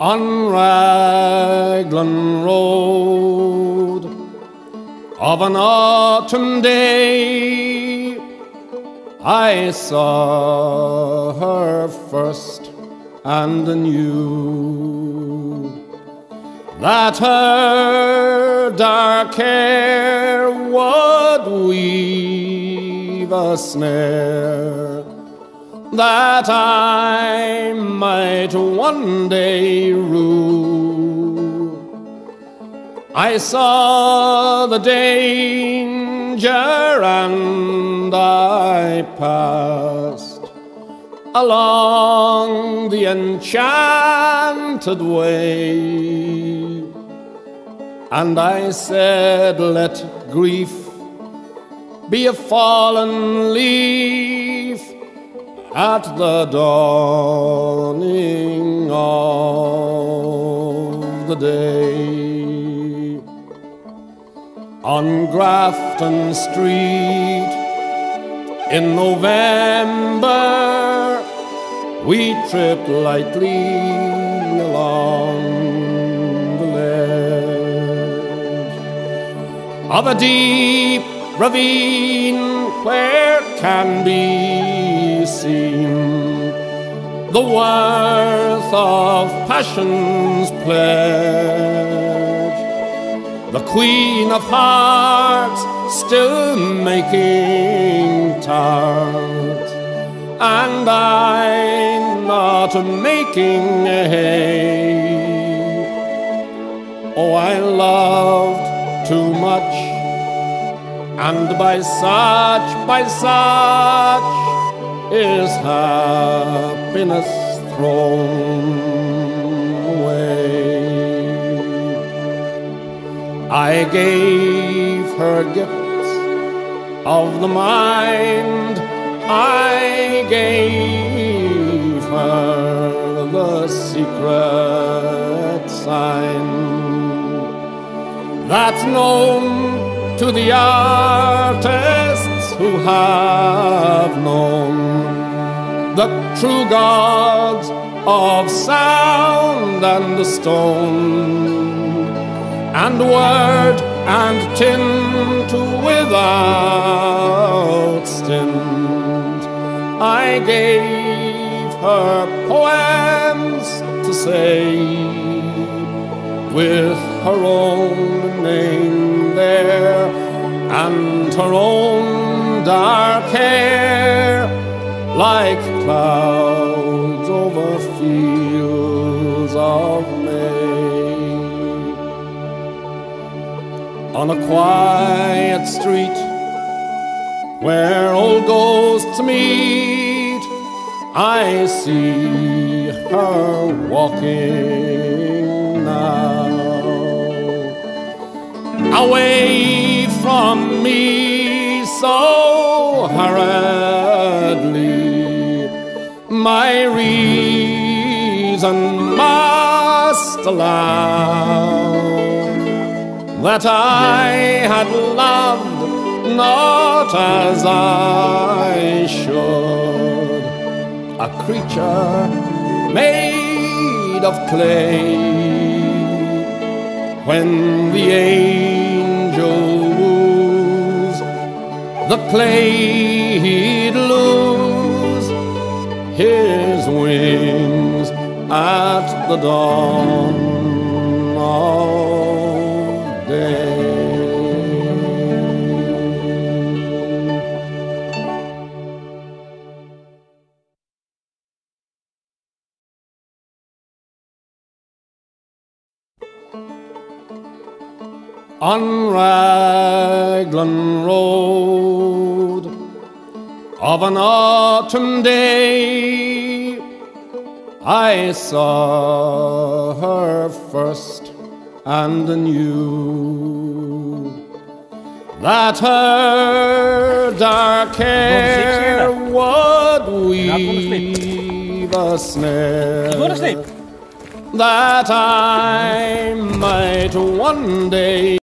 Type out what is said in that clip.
on Raglan Road of an autumn day. I saw her first and knew that her dark hair would weave a snare that I might one day rule. I saw the danger and I passed along the enchanted way. And I said, Let grief be a fallen leaf at the dawning of the day. On Grafton Street in November, we tripped lightly along the ledge of a deep ravine where can be seen the worth of passion's pledge. The Queen of Hearts still making tarts, and I not making hay. Oh, I loved too much and by such, by such is happiness thrown away. I gave her gifts of the mind, I gave her the secret sign that's known to the artists who have known the true gods of sound and the stone, and word and tint without stint. I gave her poems to say with her own name there and her own dark hair like clouds over fields of May. On a quiet street where old ghosts meet, I see her walking now away from me so hurriedly. My reason must allow that I had loved not as I should, a creature made of clay when the angel the clay he'd lose his wings at the dawn of day. on Raglan Road of an autumn day. I saw her first and knew that her dark hair would weave a snare Go to sleep. that I might one day